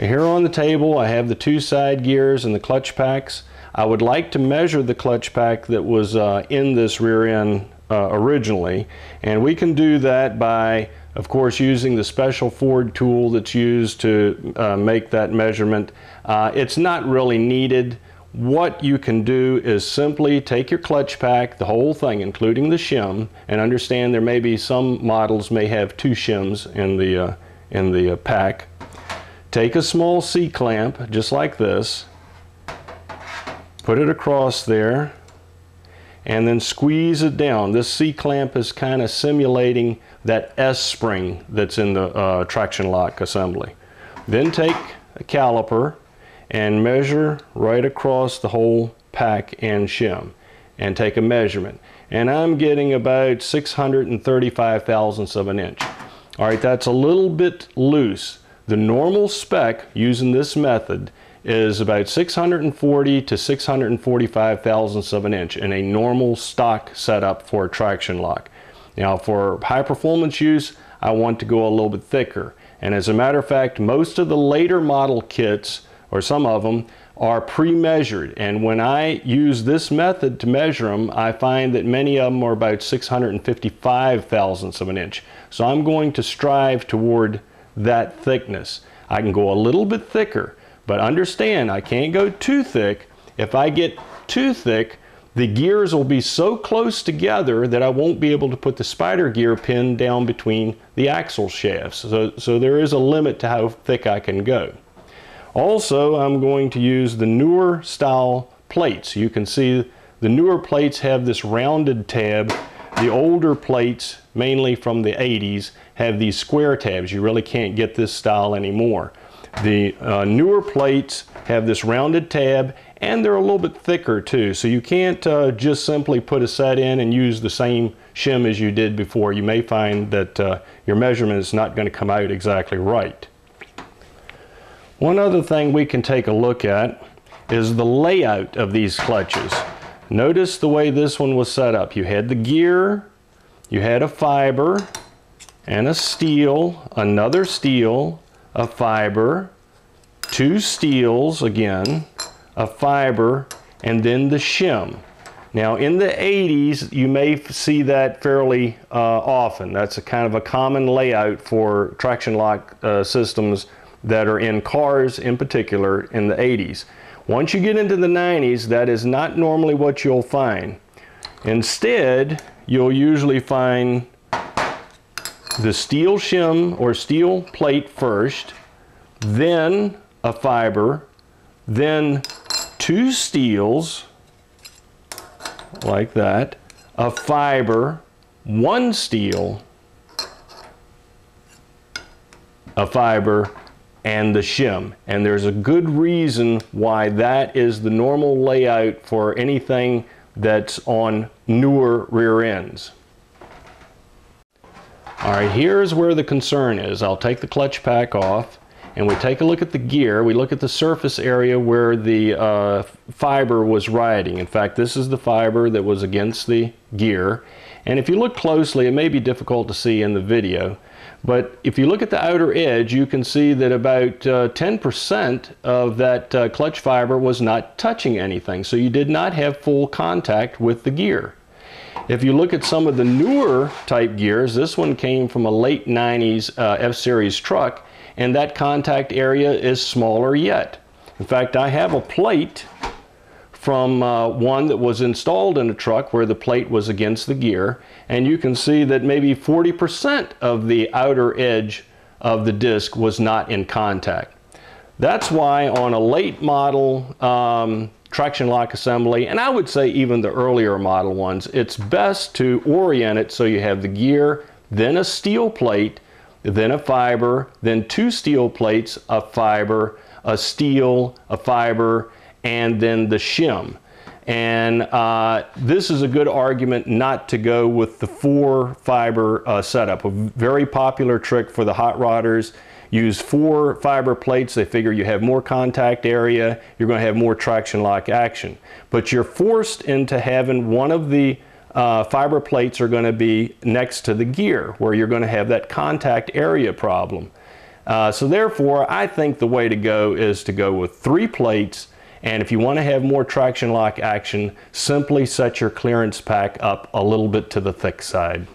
Here on the table I have the two side gears and the clutch packs. I would like to measure the clutch pack that was uh, in this rear end uh, originally and we can do that by of course using the special Ford tool that's used to uh, make that measurement. Uh, it's not really needed. What you can do is simply take your clutch pack, the whole thing, including the shim, and understand there may be some models may have two shims in the, uh, in the uh, pack. Take a small C-clamp, just like this, put it across there, and then squeeze it down. This C-clamp is kind of simulating that S-spring that's in the uh, Traction-Lok assembly. Then take a caliper and measure right across the whole pack and shim and take a measurement. And I'm getting about 635 thousandths of an inch. All right, that's a little bit loose. The normal spec using this method is about 640 to 645 thousandths of an inch in a normal stock setup for a Traction-Lok. Now for high performance use, I want to go a little bit thicker. And as a matter of fact, most of the later model kits, or some of them, are pre-measured. And when I use this method to measure them, I find that many of them are about 655 thousandths of an inch. So I'm going to strive toward that thickness. I can go a little bit thicker, but understand I can't go too thick. If I get too thick, the gears will be so close together that I won't be able to put the spider gear pin down between the axle shafts. So, so there is a limit to how thick I can go. Also, I'm going to use the newer style plates. You can see the newer plates have this rounded tab. The older plates, mainly from the 80s, have these square tabs. You really can't get this style anymore. The uh, newer plates have this rounded tab and they're a little bit thicker too. So you can't uh, just simply put a set in and use the same shim as you did before. You may find that uh, your measurement is not going to come out exactly right. One other thing we can take a look at is the layout of these clutches. Notice the way this one was set up. You had the gear, you had a fiber, and a steel, another steel, a fiber, two steels again, a fiber, and then the shim. Now in the 80s, you may see that fairly uh, often. That's a kind of a common layout for Traction-Lok uh, systems that are in cars in particular in the 80s. Once you get into the 90s, that is not normally what you'll find. Instead, you'll usually find the steel shim or steel plate first, then a fiber, then two steels, like that, a fiber, one steel, a fiber, and the shim. And there's a good reason why that is the normal layout for anything that's on newer rear ends. All right, here's where the concern is. I'll take the clutch pack off and we take a look at the gear. We look at the surface area where the uh, fiber was riding. In fact, this is the fiber that was against the gear. And if you look closely, it may be difficult to see in the video, but if you look at the outer edge, you can see that about 10% uh, of that uh, clutch fiber was not touching anything. So you did not have full contact with the gear. If you look at some of the newer type gears, this one came from a late 90s uh, F-Series truck, and that contact area is smaller yet. In fact, I have a plate from uh, one that was installed in a truck where the plate was against the gear and you can see that maybe 40% of the outer edge of the disc was not in contact. That's why on a late model um, Traction-Lok assembly, and I would say even the earlier model ones, it's best to orient it so you have the gear, then a steel plate, then a fiber, then two steel plates, a fiber, a steel, a fiber, and then the shim. And uh, this is a good argument not to go with the four fiber uh, setup. A very popular trick for the hot rodders. Use four fiber plates. They figure you have more contact area. You're going to have more Traction-Lok action. But you're forced into having one of the uh, fiber plates are going to be next to the gear where you're going to have that contact area problem. Uh, so therefore, I think the way to go is to go with three plates and if you want to have more Traction-Lok action, simply set your clearance pack up a little bit to the thick side.